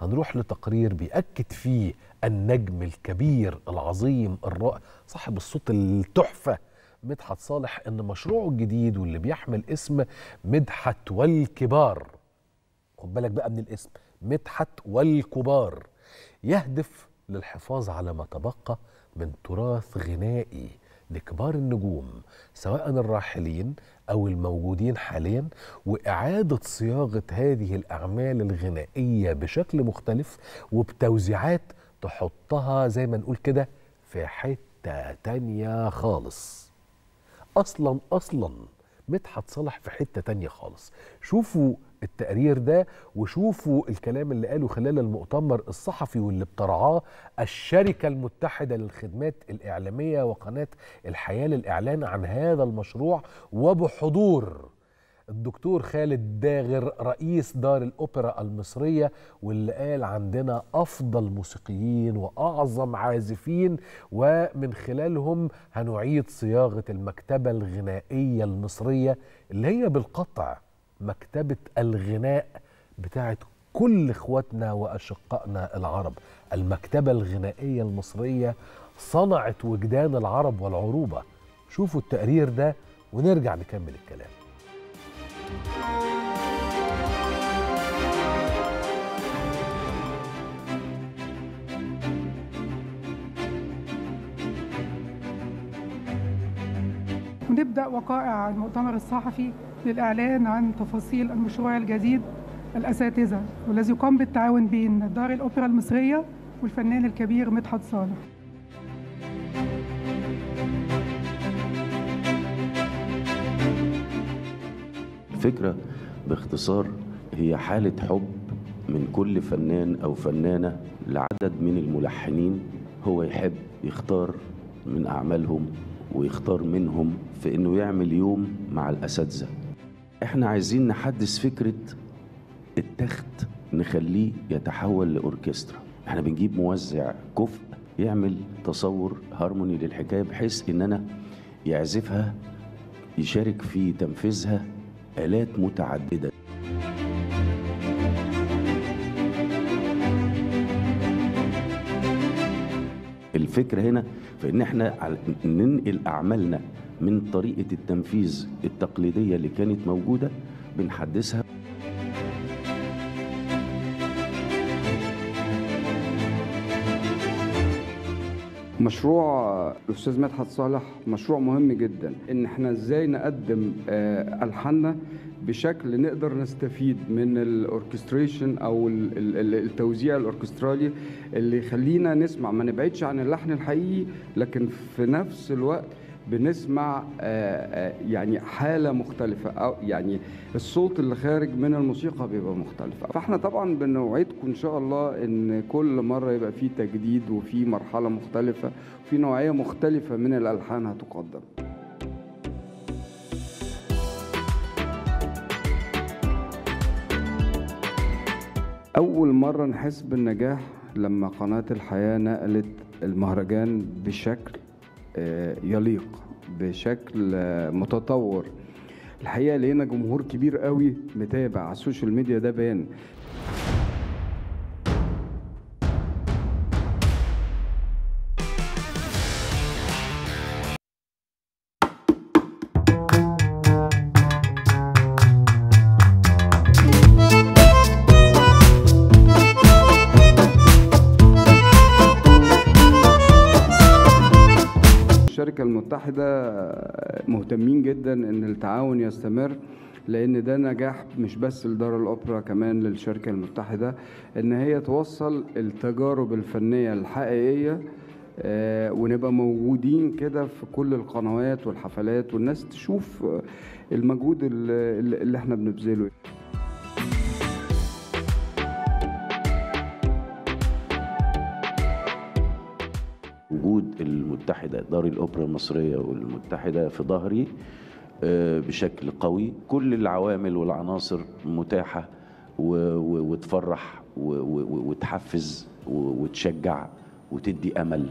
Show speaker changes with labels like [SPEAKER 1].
[SPEAKER 1] هنروح لتقرير بيأكد فيه النجم الكبير العظيم الرائع صاحب الصوت التحفة مدحت صالح إن مشروعه الجديد واللي بيحمل اسم مدحت والكبار. خد بالك بقى من الاسم مدحت والكبار. يهدف للحفاظ على ما تبقى من تراث غنائي. لكبار النجوم سواء الراحلين أو الموجودين حاليا وإعادة صياغة هذه الأعمال الغنائية بشكل مختلف وبتوزيعات تحطها زي ما نقول كده في حتة تانية خالص. أصلا أصلا مدحت صالح في حتة تانية خالص. شوفوا التقرير ده وشوفوا الكلام اللي قاله خلال المؤتمر الصحفي واللي بترعاه الشركة المتحدة للخدمات الإعلامية وقناة الحياة للإعلان عن هذا المشروع وبحضور الدكتور خالد داغر رئيس دار الأوبرا المصرية واللي قال عندنا أفضل موسيقيين وأعظم عازفين ومن خلالهم هنعيد صياغة المكتبة الغنائية المصرية اللي هي بالقطع. مكتبة الغناء بتاعت كل إخواتنا وأشقائنا العرب. المكتبة الغنائية المصرية صنعت وجدان العرب والعروبة. شوفوا التقرير ده ونرجع نكمل الكلام.
[SPEAKER 2] ونبدأ وقائع المؤتمر الصحفي للإعلان عن تفاصيل المشروع الجديد الأساتذة والذي يقام بالتعاون بين دار الأوبرا المصرية والفنان الكبير مدحت صالح.
[SPEAKER 3] الفكرة باختصار هي حالة حب من كل فنان أو فنانة لعدد من الملحنين هو يحب يختار من أعمالهم ويختار منهم في إنه يعمل يوم مع الأساتذة. إحنا عايزين نحدث فكرة التخت نخليه يتحول لأوركسترا. إحنا بنجيب موزع كفء يعمل تصور هارموني للحكاية بحيث إن أنا يعزفها يشارك في تنفيذها آلات متعددة. الفكرة هنا في إحنا على- ننقل أعمالنا من طريقة التنفيذ التقليدية اللي كانت موجودة بنحدثها.
[SPEAKER 4] مشروع الأستاذ مدحت صالح مشروع مهم جدا إن إحنا إزاي نقدم آه، ألحاننا بشكل نقدر نستفيد من الأوركستريشن أو ال- ال- ال- التوزيع الأوركسترالي اللي يخلينا نسمع. ما نبعدش عن اللحن الحقيقي لكن في نفس الوقت بنسمع آه، آه، يعني حالة مختلفة أو يعني الصوت اللي خارج من الموسيقى بيبقى مختلف. فإحنا طبعا بنوعدكم إن شاء الله إن كل مرة يبقى في تجديد وفي مرحلة مختلفة وفي نوعية مختلفة من الألحان هتقدم. أول مرة نحس بالنجاح لما قناة الحياة نقلت المهرجان بشكل يليق بشكل آه، متطور. الحقيقة لقينا جمهور كبير قوي متابع على السوشيال ميديا ده بان الشركة المتحدة مهتمين جدا إن التعاون يستمر لأن ده نجاح مش بس لدار الأوبرا كمان للشركة المتحدة إن هي توصل التجارب الفنية الحقيقية آه، ونبقى موجودين كده في كل القنوات والحفلات والناس تشوف المجهود اللي إحنا بنبذله.
[SPEAKER 3] وجود المتحدة دار الأوبرا المصرية والمتحدة في ظهري آه، بشكل قوي. كل العوامل والعناصر و- وتفرح وتحفز وتشجع وتدي أمل.